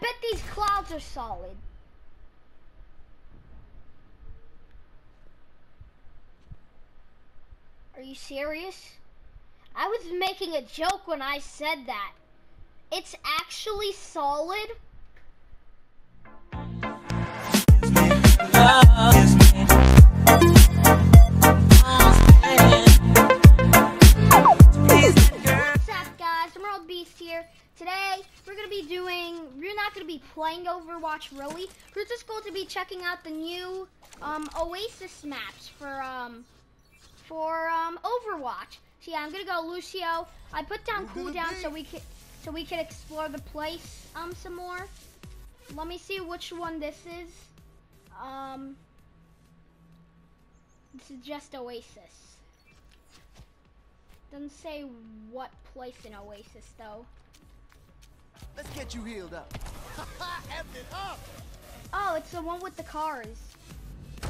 bet these clouds are solid. Are you serious? I was making a joke when I said that. It's actually solid. Today, we're going to be doing, we're not going to be playing Overwatch, really. We're just going to be checking out the new um, Oasis maps for, um, for um, Overwatch. So yeah, I'm going to go Lucio. I put down cooldown so we can, so we can explore the place um, some more. Let me see which one this is. Um, this is just Oasis. Doesn't say what place in Oasis though. Let's get you healed up. It up. Oh, it's the one with the cars.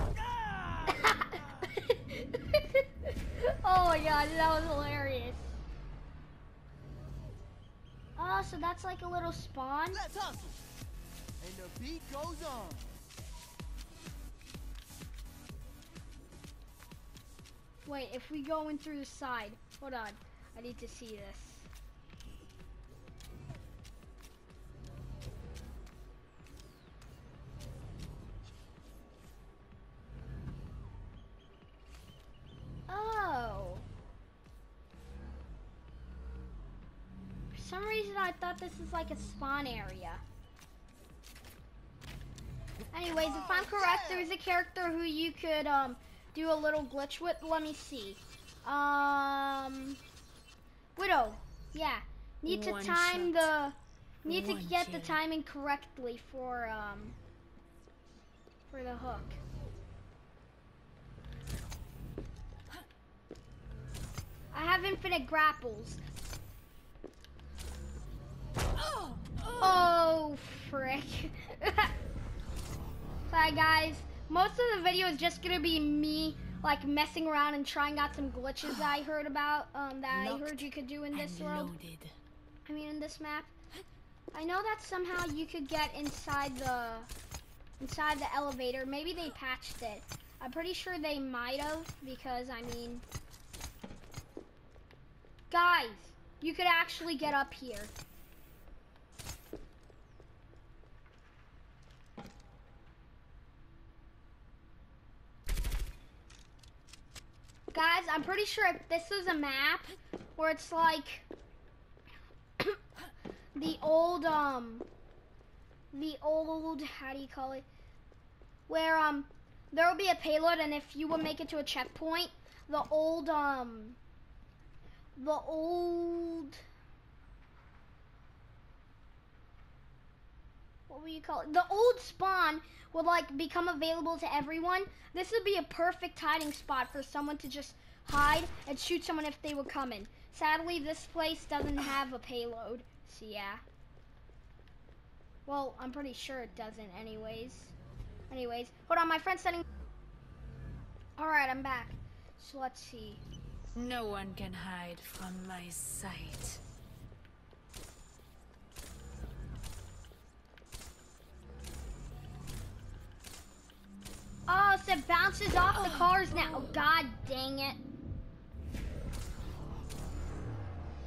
oh my god, that was hilarious. Oh, so that's like a little spawn? Let's hustle. And the beat goes on. Wait, if we go in through the side. Hold on. I need to see this. I thought this is like a spawn area. Anyways, if I'm correct, there's a character who you could um do a little glitch with. Let me see. Um, Widow. Yeah, need to One time shot. the need to One get the timing correctly for um for the hook. I have infinite grapples. Oh, frick. Sorry, guys. Most of the video is just gonna be me, like, messing around and trying out some glitches I heard about, um, that I heard you could do in this world. loaded. I mean, in this map. I know that somehow you could get inside the, inside the elevator. Maybe they patched it. I'm pretty sure they might have, because, I mean... Guys, you could actually get up here. Guys, I'm pretty sure if this is a map where it's like the old um the old how do you call it? Where um there will be a payload and if you would make it to a checkpoint, the old um the old what would you call it? The old spawn would like become available to everyone. This would be a perfect hiding spot for someone to just hide and shoot someone if they were coming. Sadly, this place doesn't have a payload, so yeah. Well, I'm pretty sure it doesn't anyways. Anyways, hold on, my friend's sending... Alright, I'm back. So let's see. No one can hide from my sight. Oh, so it bounces off the cars now. God dang it.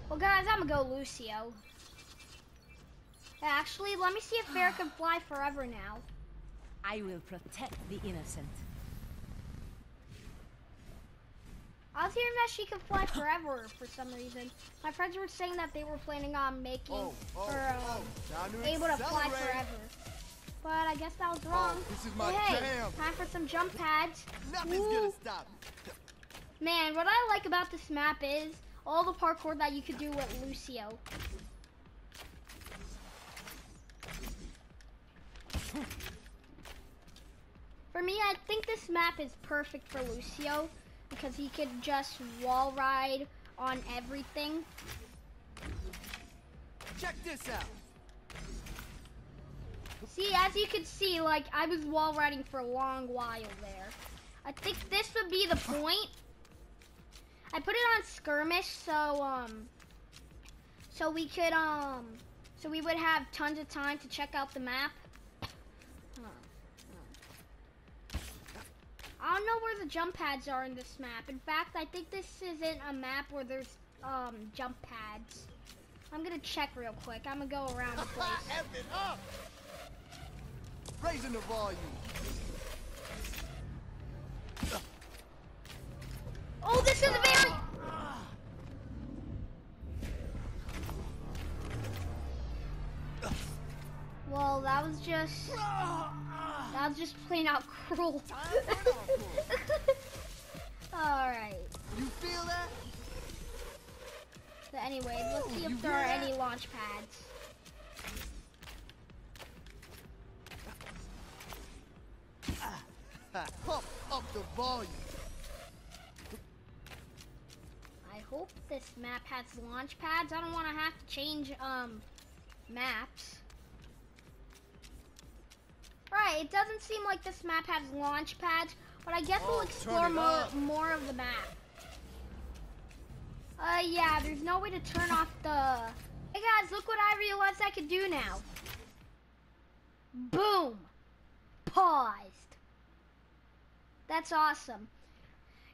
Well, guys, I'm gonna go Lucio. Actually, let me see if Bear can fly forever now. I will protect the innocent. I was hearing that she could fly forever for some reason. My friends were saying that they were planning on making Oh, oh, her um, oh. Able to fly forever. But I guess that was wrong. This is my hey, jam. time for some jump pads. Nothing's Woo. gonna stop me. Man, what I like about this map is all the parkour that you could do with Lucio. For me, I think this map is perfect for Lucio because he could just wall ride on everything. Check this out. See, as you can see, like, I was wall riding for a long while there. I think this would be the point. I put it on skirmish so, um, so we could, um, so we would have tons of time to check out the map. I don't know where the jump pads are in this map. In fact, I think this isn't a map where there's um, jump pads. I'm gonna check real quick. I'm gonna go around the place. F it up! Raising the volume. Oh, this is a very. Well, that was just. That was just plain out cruel. Alright. You feel that? But anyway, let's see if there are any launch pads. Pump up the volume. I hope this map has launch pads. I don't want to have to change um maps. Right, it doesn't seem like this map has launch pads, but I guess Oh, we'll explore more up. more of the map. Uh, yeah, there's no way to turn off the. Hey guys, look what I realized I could do now. Boom, paused. That's awesome.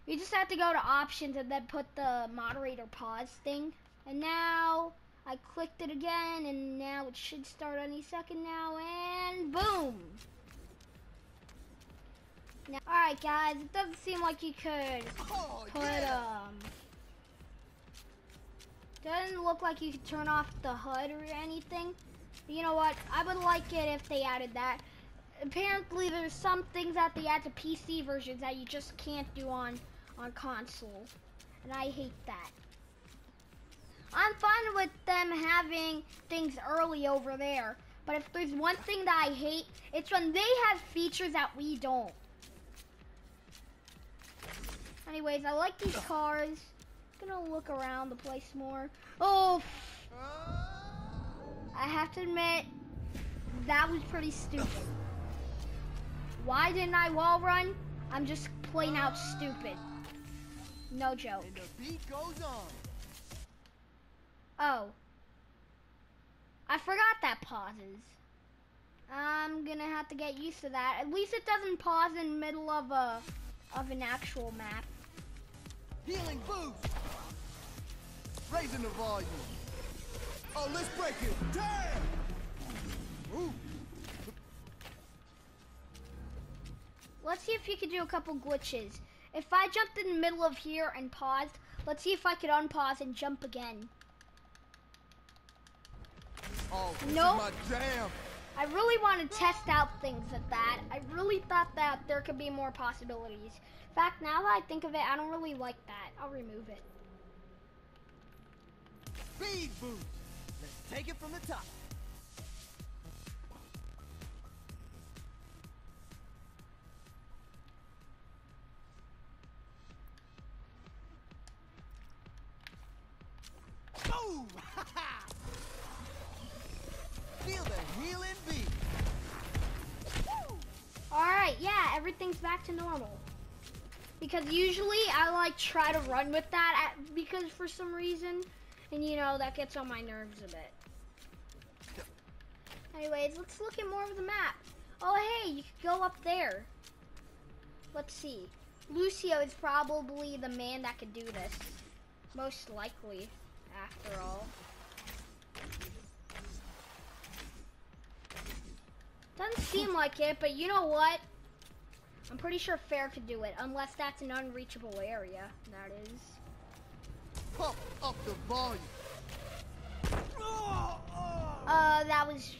You just have to go to options and then put the moderator pause thing. And now I clicked it again and now it should start any second now and boom. Now, alright guys, it doesn't seem like you could Oh, put yeah. um doesn't look like you could turn off the HUD or anything. You know what? I would like it if they added that. Apparently there's some things that they add to PC versions that you just can't do on on console. And I hate that. I'm fine with them having things early over there. But if there's one thing that I hate, it's when they have features that we don't. Anyways, I like these cars. Gonna look around the place more. Oh, I have to admit, that was pretty stupid. Why didn't I wall run? I'm just plain out stupid. No joke. And the beat goes on. Oh. I forgot that pauses. I'm gonna have to get used to that. At least it doesn't pause in the middle of a of an actual map. Healing boost. Raising the volume. Oh, let's break it. Damn! Ooh. Let's see if you can do a couple glitches. If I jumped in the middle of here and paused, let's see if I could unpause and jump again. Oh, this Nope. I really want to test out things at that. I really thought that there could be more possibilities. In fact, now that I think of it, I don't really like that. I'll remove it. Speed boost. Let's take it from the top. Feel the healing beat. All right, yeah, everything's back to normal. Because usually I like try to run with that at, because for some reason, and you know that gets on my nerves a bit. Anyways, let's look at more of the map. Oh hey, you could go up there. Let's see. Lucio is probably the man that could do this. Most likely, after all. Doesn't seem like it, but you know what? I'm pretty sure Pharah could do it, unless that's an unreachable area. That is. Pump up the volume. Uh, that was.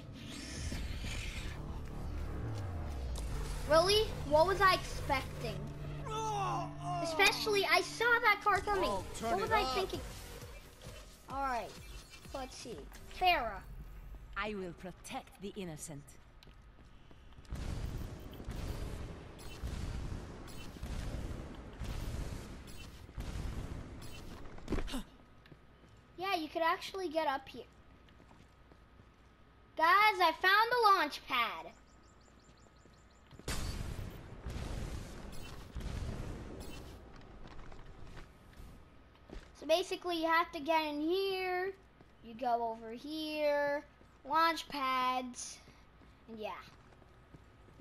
Really? What was I expecting? Especially, I saw that car coming. Oh, what was I thinking? All right, let's see. Pharah. I will protect the innocent. Yeah, you could actually get up here. Guys, I found the launch pad. So basically, you have to get in here. You go over here. launch pads, and yeah.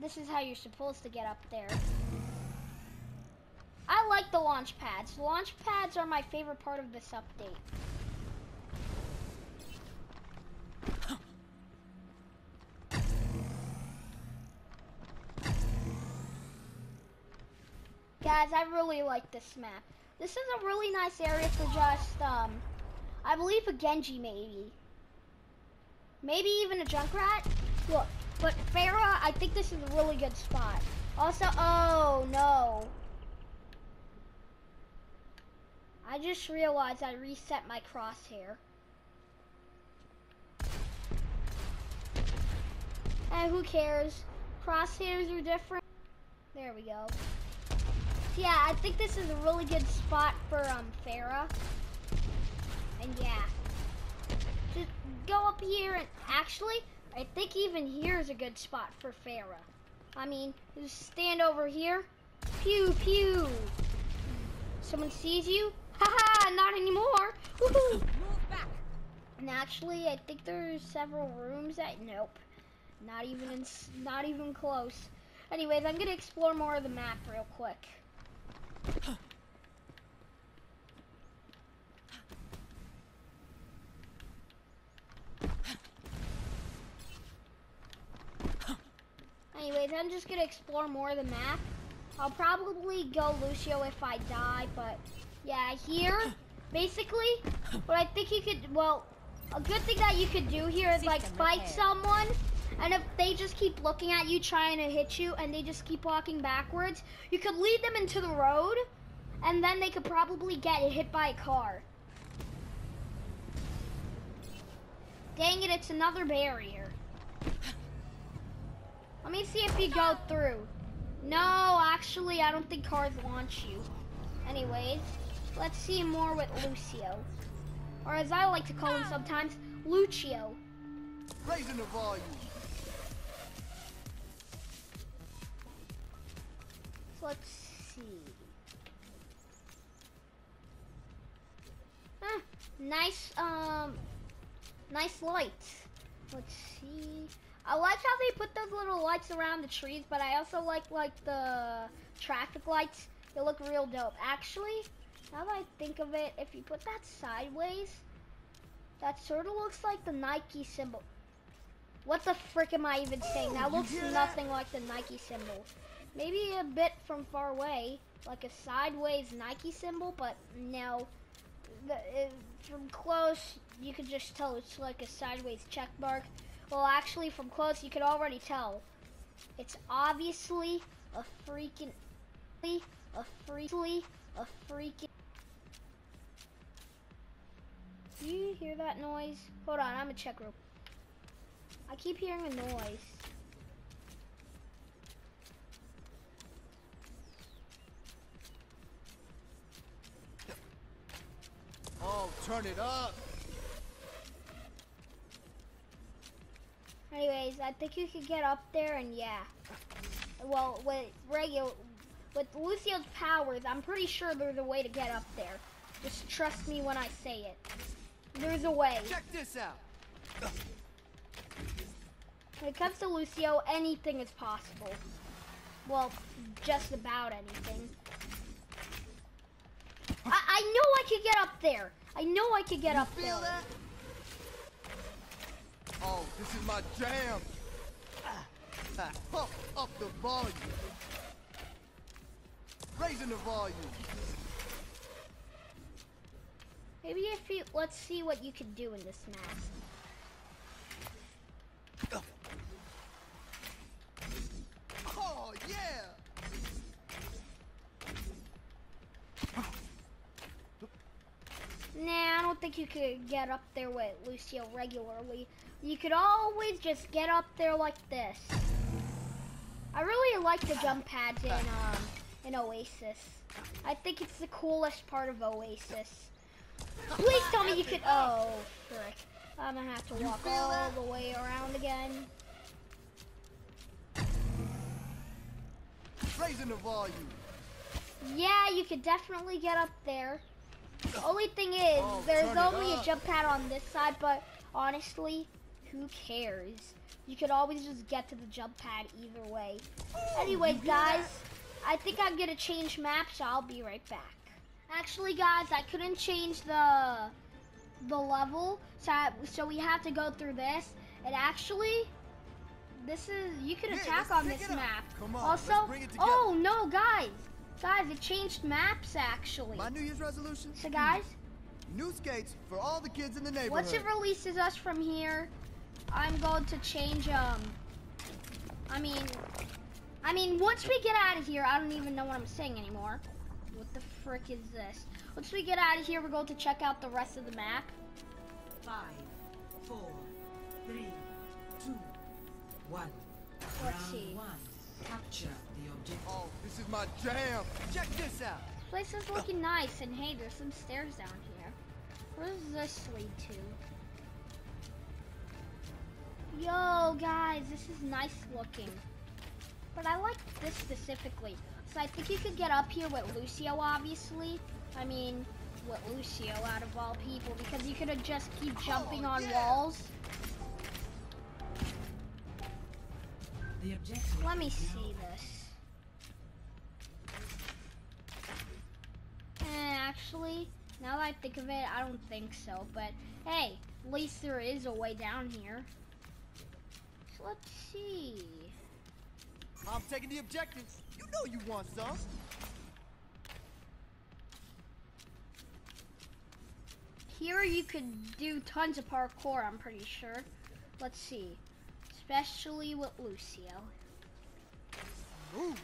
This is how you're supposed to get up there. I like the launch pads. Launch pads are my favorite part of this update. Guys, I really like this map. This is a really nice area for just, um, I believe a Genji maybe. Maybe even a Junkrat. Look, but Pharah, I think this is a really good spot. Also, oh no. I just realized I reset my crosshair. And who cares? Crosshairs are different. There we go. Yeah, I think this is a really good spot for um Pharah. And yeah. Just go up here and actually I think even here is a good spot for Pharah. I mean, just stand over here. Pew pew. Someone sees you? Haha, not anymore. Woohoo! Move back. And actually, I think there's several rooms that nope, not even in, not even close. Anyways, I'm gonna explore more of the map real quick. Anyways, I'm just gonna explore more of the map. I'll probably go Lucio if I die, but yeah, here, basically, what I think you could, well, a good thing that you could do here is like fight someone, and if they just keep looking at you trying to hit you, and they just keep walking backwards, you could lead them into the road, and then they could probably get hit by a car. Dang it, it's another barrier. Let me see if you go through. No, actually, I don't think cars launch you. Anyways, let's see more with Lucio. Or as I like to call him sometimes, Lucio. Raising the volume. Let's see. Huh, nice, um, nice lights. Let's see. I like how they put those little lights around the trees, but I also like like the traffic lights. They look real dope. Actually, now that I think of it, if you put that sideways, that sort of looks like the Nike symbol. What the frick am I even saying? That looks nothing like the Nike symbol. Maybe a bit from far away, like a sideways Nike symbol, but no. The, uh, from close, you could just tell it's like a sideways check mark. Well, actually, from close, you could already tell. It's obviously a freaking, a freaking, a freaking. Do you hear that noise? Hold on, I'm gonna check real. I keep hearing a noise. Oh, turn it up. Anyways, I think you could get up there and yeah. Well, with regular, with Lucio's powers, I'm pretty sure there's a way to get up there. Just trust me when I say it. There's a way. Check this out. When it comes to Lucio, anything is possible. Well, just about anything. I, I know I could get up there. I know I could get you up feel there. that? Oh, this is my jam. Ah, ah, Pump up the volume. Raising the volume. Maybe if you let's see what you can do in this map. Oh, yeah. Nah, I don't think you could get up there with Lucio regularly. You could always just get up there like this. I really like the jump pads in um in Oasis. I think it's the coolest part of Oasis. Please tell me you could. Oh, frick! I'm gonna have to walk all that? the way around again. Raising the volume. Yeah, you could definitely get up there. The only thing is, Oh, there's only a jump pad on this side, but honestly, who cares? You could always just get to the jump pad either way. Oh, anyway, guys, I think I'm gonna change maps. So I'll be right back. Actually, guys, I couldn't change the the level, so I, so we have to go through this. And actually, this is you can Yeah, attack on this map. Come on, also, let's bring it together. oh no, guys, guys, it changed maps actually. My New Year's resolution? So guys, New skates for all the kids in the neighborhood. once it releases us from here, I'm going to change. Um, I mean, I mean, once we get out of here, I don't even know what I'm saying anymore. What the frick is this? Once we get out of here, we're going to check out the rest of the map. Five, four, three, two, one. Let's Round see. one. Capture. Oh, this is my jam. Check this out. This place is looking nice, and hey, there's some stairs down here. Where does this lead to? Yo, guys, this is nice looking. But I like this specifically. So I think you could get up here with Lucio, obviously. I mean, with Lucio out of all people, because you could just keep oh, jumping Oh, on yeah. walls. The objective. Let me see this. Actually, now that I think of it, I don't think so. But hey, at least there is a way down here. So let's see. I'm taking the objectives. You know you want some. Here you could do tons of parkour, I'm pretty sure. Let's see. Especially with Lucio. Ooh,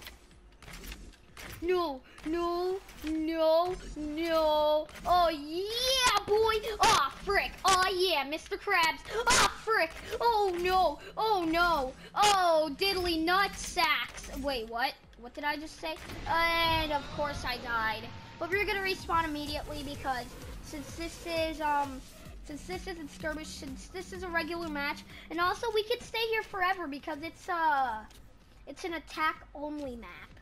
No, no, no, no. Oh, yeah, boy. Oh, frick. Oh, yeah, Mr. Krabs. Oh, frick. Oh, no. Oh, no. Oh, diddly nut sacks. Wait, what? What did I just say? And of course I died. But we're gonna respawn immediately because since this is, um, since this isn't skirmish, since this is a regular match, and also we could stay here forever because it's, uh, it's an attack only map.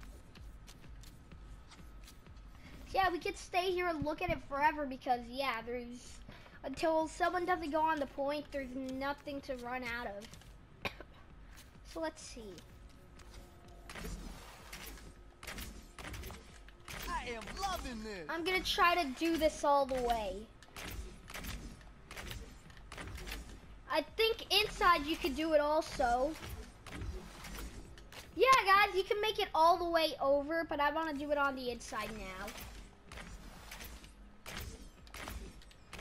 Yeah, we could stay here and look at it forever because yeah, there's until someone doesn't go on the point, there's nothing to run out of. so let's see. I am loving this. I'm gonna try to do this all the way. I think inside you could do it also. Yeah, guys, you can make it all the way over, but I want to do it on the inside now.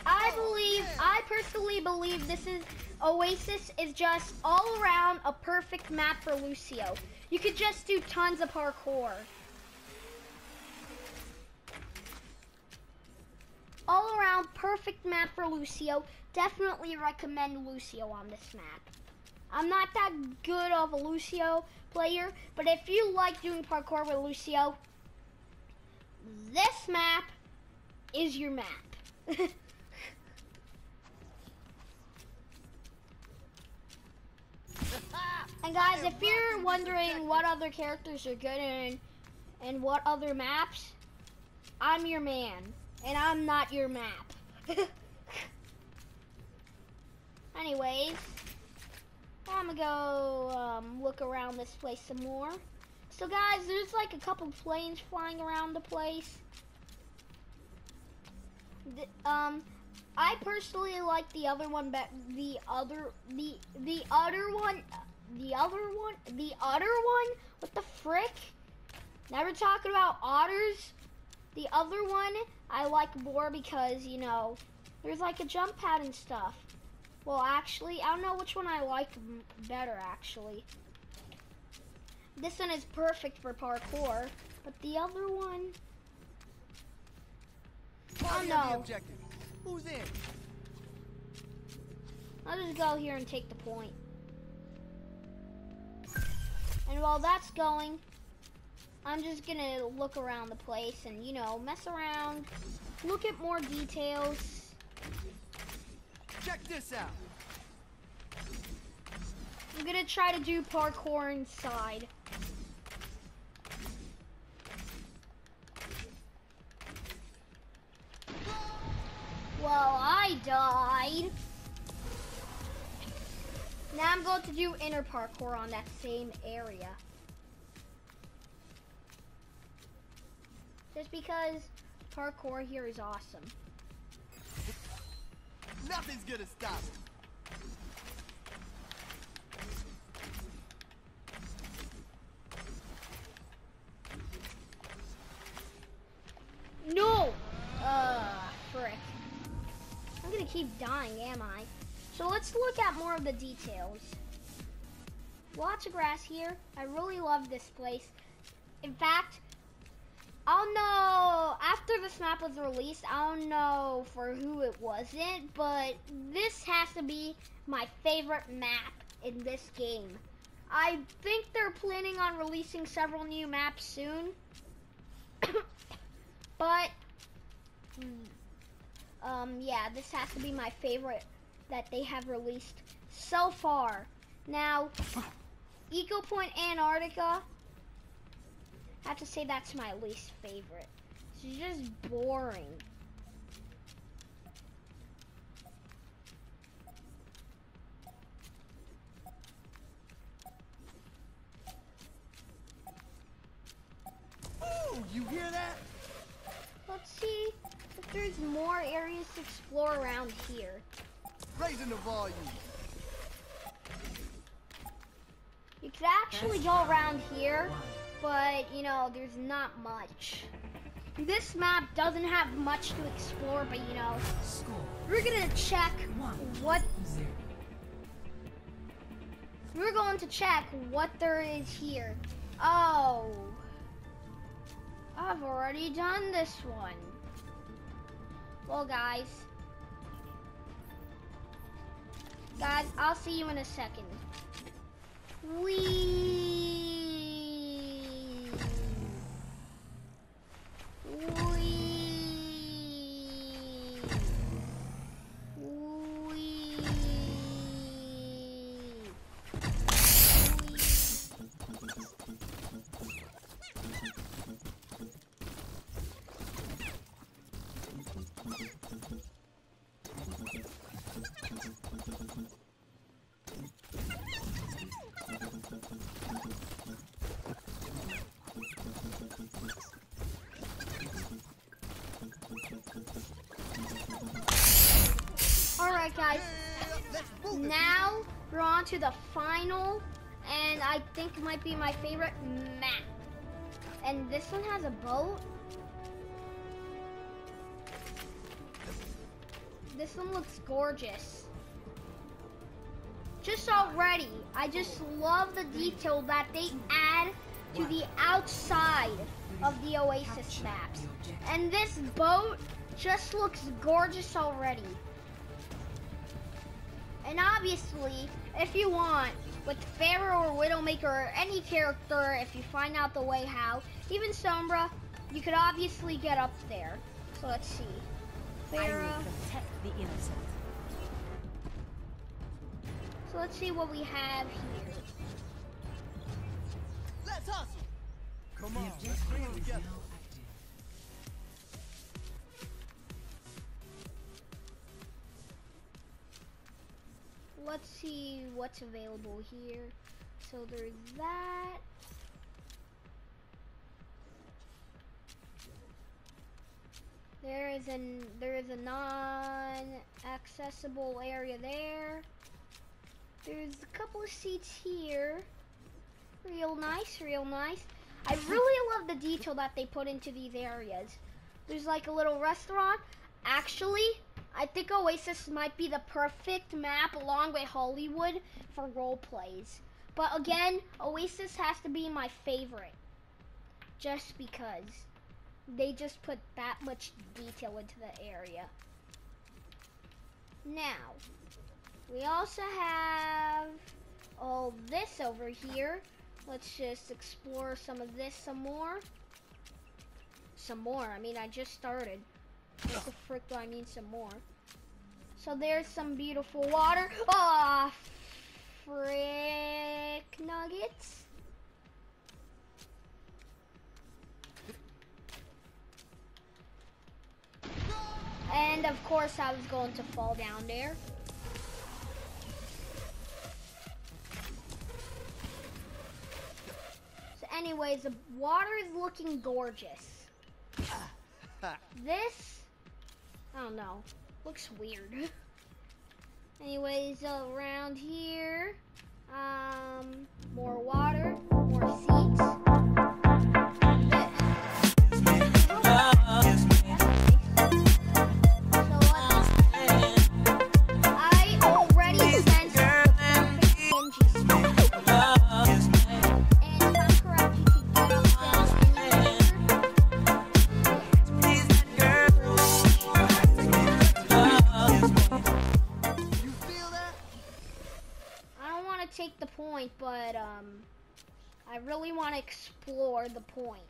I believe, I personally believe this is, Oasis is just all around a perfect map for Lucio. You could just do tons of parkour. all around perfect map for Lucio. Definitely recommend Lucio on this map. I'm not that good of a Lucio player, but if you like doing parkour with Lucio, this map is your map. and guys, if you're wondering what other characters are good in and what other maps, I'm your man, and I'm not your map. Anyways, I'm gonna go um, look around this place some more. So guys, there's like a couple planes flying around the place. Um, I personally like the other one, but the other, the the other one, the other one, the other one. What the frick? Now we're talking about otters. The other one I like more because, you know, there's like a jump pad and stuff. Well, actually, I don't know which one I like better, actually. This one is perfect for parkour, but the other one, oh, no. Who's in? I'll just go here and take the point. And while that's going, I'm just gonna look around the place and, you know, mess around, look at more details. Check this out. I'm gonna try to do parkour inside. Died. Now I'm going to do inner parkour on that same area. Just because parkour here is awesome. Nothing's gonna stop me. No! Uh, frick. I'm gonna keep dying, am I? So let's look at more of the details. Lots of grass here. I really love this place. In fact, I'll know after this map was released. I don't know for who it wasn't, but this has to be my favorite map in this game. I think they're planning on releasing several new maps soon. but mm, um, yeah, this has to be my favorite that they have released so far. Now, Eco Point Antarctica, I have to say that's my least favorite. It's just boring. You hear that? Let's see if there's more areas to explore around here. Raising the volume. You could actually go around here, but you know, there's not much. This map doesn't have much to explore, but you know, we're gonna check what we're going to check what there is here. Oh, I've already done this one. Well, guys, guys, I'll see you in a second. Wee. All right, guys. Now we're on to the final, and I think it might be my favorite map. And this one has a boat. This one looks gorgeous. Just already, I just love the detail that they add to the outside of the Oasis maps. And this boat just looks gorgeous already. And obviously, if you want, with Pharah or Widowmaker or any character, if you find out the way how, even Sombra, you could obviously get up there. So let's see. I will Pharah. protect the innocent. So let's see what we have here. Let's hustle. Come on, let's bring them together. Let's see what's available here. So there's that. There is an there is a non-accessible area there. There's a couple of seats here. Real nice, real nice. I really love the detail that they put into these areas. There's like a little restaurant. Actually, I think Oasis might be the perfect map along with Hollywood for role plays. But again, Oasis has to be my favorite. Just because they just put that much detail into the area. Now, we also have all this over here. Let's just explore some of this some more. Some more. I mean, I just started. What the frick do I need some more? So there's some beautiful water. Ah, oh, frick nuggets. And of course I was going to fall down there. So anyways, the water is looking gorgeous. This I don't know, looks weird. Anyways, around here, um, more water, really want to explore the point.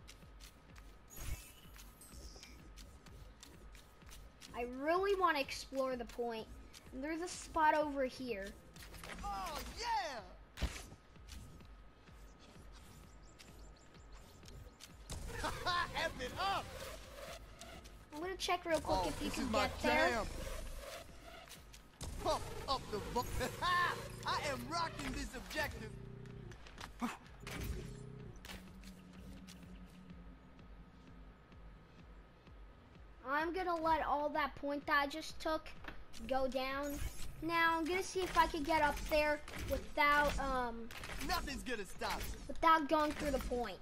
I really want to explore the point. And there's a spot over here. Oh, yeah! F it up! I'm gonna check real quick Oh, if you can get there. Pump up the I am rocking this objective. I'm gonna let all that point that I just took go down. Now I'm gonna see if I can get up there without um Nothing's gonna stop without going through the point.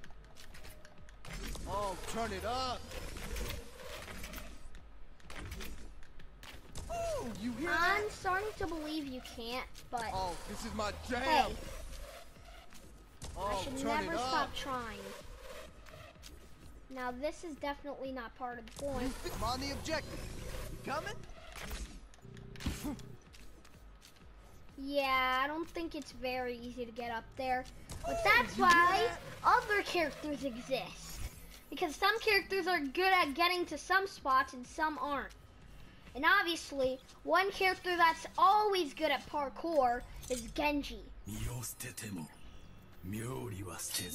Oh, turn it up. Ooh, you hear that? I'm starting to believe you can't, but Oh, this is my jam. hey, I oh, should turn never it stop trying. Now this is definitely not part of the You point. I'm on the objective. You coming? Yeah, I don't think it's very easy to get up there. But that's why that? other characters exist. Because some characters are good at getting to some spots and some aren't. And obviously, one character that's always good at parkour is Genji.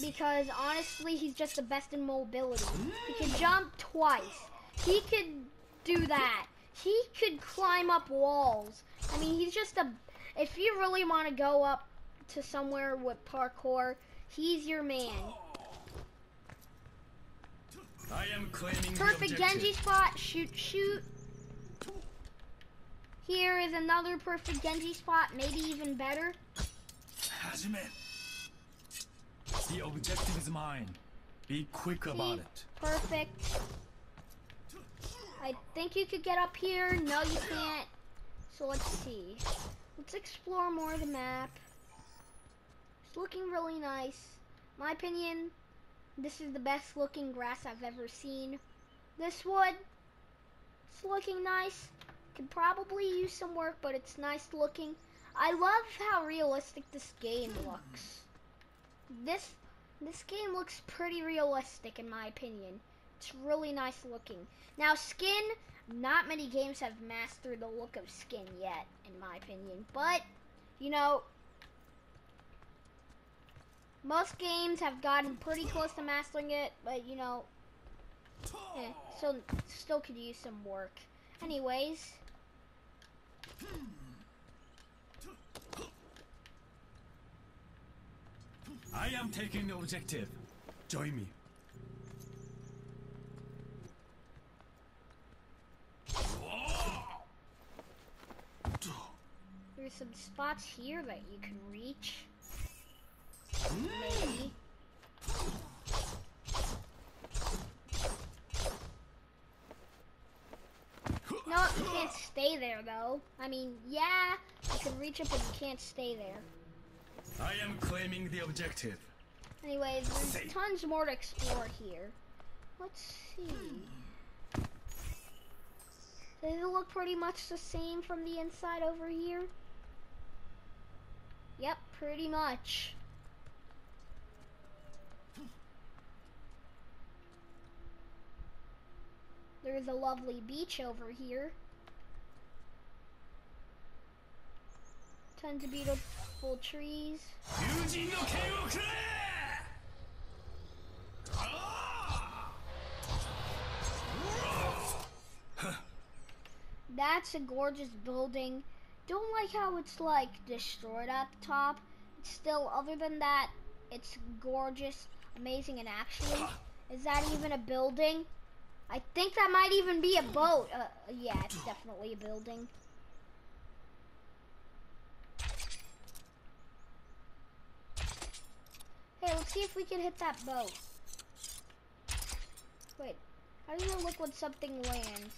Because honestly, he's just the best in mobility. He can jump twice. He could do that. He could climb up walls. I mean, he's just a. If you really want to go up to somewhere with parkour, he's your man. I am claiming Perfect. Genji spot. Shoot, shoot. Here is another perfect Genji spot, maybe even better. 始め The objective is mine Be quick about it Perfect. I think you could get up here. No, you can't. So let's see. Let's explore more of the map. It's looking really nice. My opinion, this is the best looking grass I've ever seen. This wood, it's looking nice. Could probably use some work, but it's nice looking. I love how realistic this game looks. This this game looks pretty realistic in my opinion. It's really nice looking. Now skin, not many games have mastered the look of skin yet, in my opinion. But, you know, most games have gotten pretty close to mastering it, but you know, eh, so still could use some work. Anyways, I am taking the objective Join me there's some spots here that you can reach. Maybe. No, you can't stay there though. I mean, yeah, you can reach it, but you can't stay there. I am claiming the objective Anyways, there's tons more to explore here. Let's see. Does it look pretty much the same from the inside over here? Yep, pretty much. There's a lovely beach over here. Tons of beautiful beautiful trees. That's a gorgeous building. Don't like how it's like destroyed up top. It's still, other than that, it's gorgeous, amazing, and actually, is that even a building? I think that might even be a boat. Uh, yeah, it's definitely a building. See if we can hit that boat. Wait, how does it look when something lands?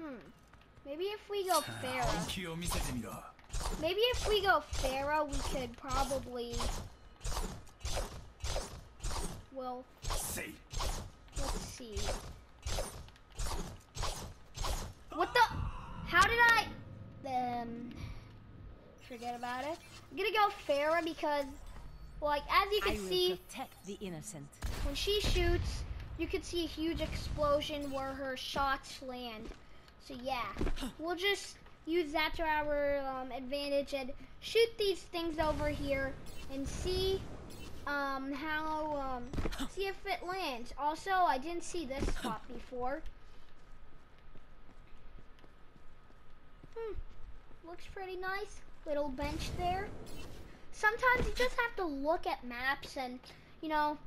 Hmm. Maybe if we go Pharah. Maybe if we go Pharah, we could probably... Well... See. Let's see. What the? How did I? Um, forget about it. I'm gonna go Pharah because, like, as you can see, protect the innocent. When she shoots, you can see a huge explosion where her shots land. So yeah, we'll just use that to our um, advantage and shoot these things over here and see um, how um, see if it lands. Also, I didn't see this spot before. Hmm, looks pretty nice. Little bench there. Sometimes you just have to look at maps and you know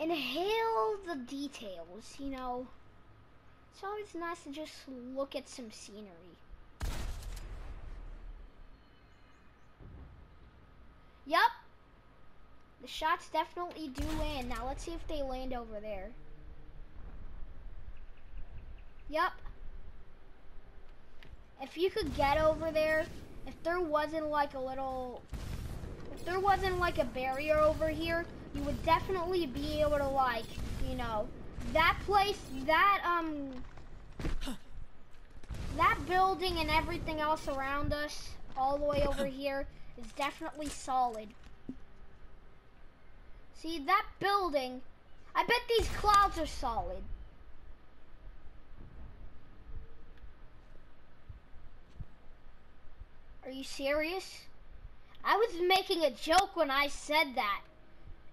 inhale the details. You know, it's always nice to just look at some scenery. Yup. The shots definitely do land. Now let's see if they land over there. Yup. If you could get over there, if there wasn't like a little, if there wasn't like a barrier over here, you would definitely be able to like, you know, that place, that, um, that building and everything else around us, all the way over here, is definitely solid. See, that building, I bet these clouds are solid. Are you serious? I was making a joke when I said that.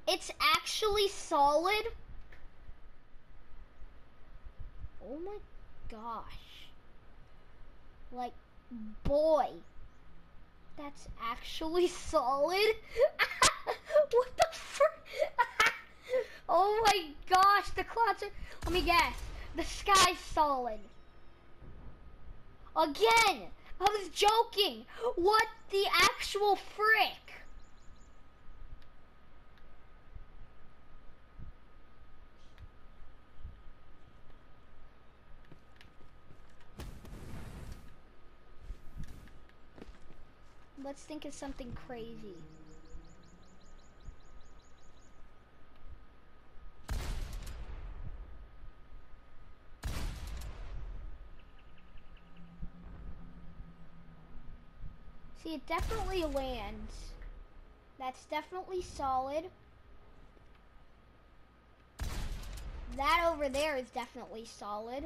It's actually solid? Oh my gosh. Like, boy. That's actually solid? what the frick? Oh my gosh, the clouds are. Let me guess. The sky's solid. Again! I was joking! What the actual frick? Let's think of something crazy. See, it definitely lands. That's definitely solid. That over there is definitely solid.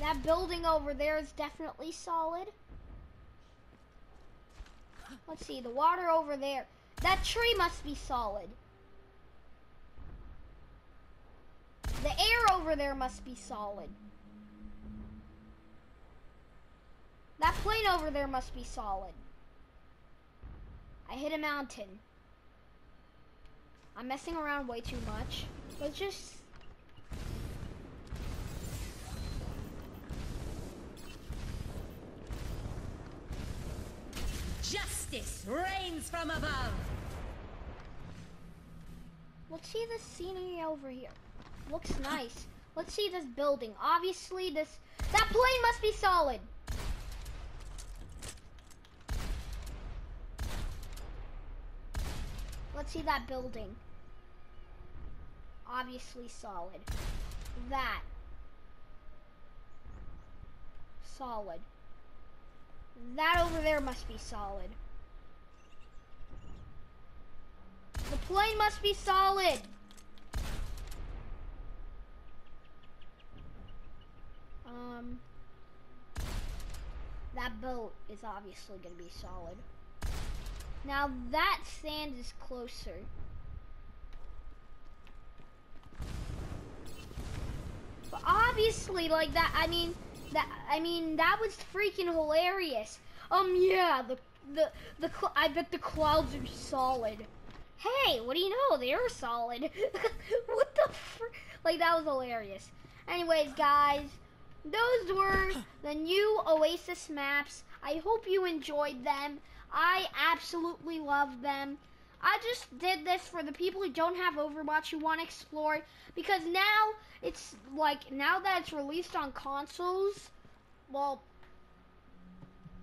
That building over there is definitely solid. Let's see, the water over there. That tree must be solid. The air over there must be solid. That plane over there must be solid. I hit a mountain. I'm messing around way too much. Let's just... Justice rains from above. Let's see the scenery over here. Looks nice. Let's see this building. Obviously, this... That plane must be solid. Let's see that building. Obviously solid. That. Solid. That over there must be solid. The plane must be solid. Um, that boat is obviously going to be solid. Now that sand is closer. But obviously, like that, I mean, that, I mean, that was freaking hilarious. Um, yeah, the, the, the, I bet the clouds are solid. Hey, what do you know? They're solid. what the fr- Like, that was hilarious. Anyways, guys, those were the new Oasis maps. I hope you enjoyed them. I absolutely love them. I just did this for the people who don't have Overwatch who want to explore because now it's like now that it's released on consoles, well,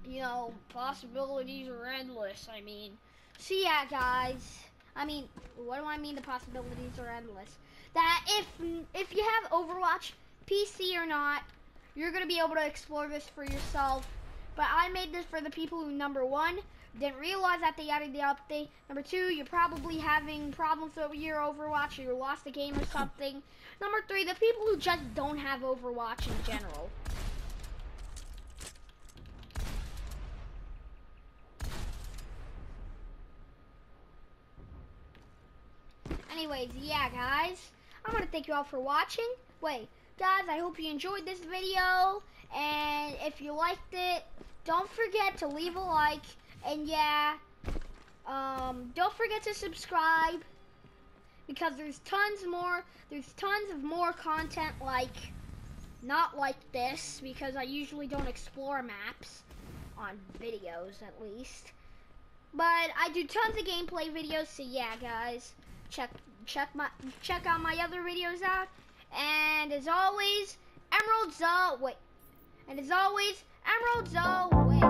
you know, possibilities are endless. I mean, see ya, guys. I mean, what do I mean? The possibilities are endless. That if if you have Overwatch, PC or not, you're gonna be able to explore this for yourself. But I made this for the people who, number one, didn't realize that they added the update. Number two, you're probably having problems with your Overwatch or you lost the game or something. Number three, the people who just don't have Overwatch in general. Anyways, yeah, guys. I'm going to thank you all for watching. Wait, guys, I hope you enjoyed this video. And if you liked it, don't forget to leave a like. And yeah, um, don't forget to subscribe because there's tons more. There's tons of more content like not like this because I usually don't explore maps on videos at least. But I do tons of gameplay videos, so yeah, guys, check check my check out my other videos out. And as always, Emerald's all wait, And as always, Emerald's all wait.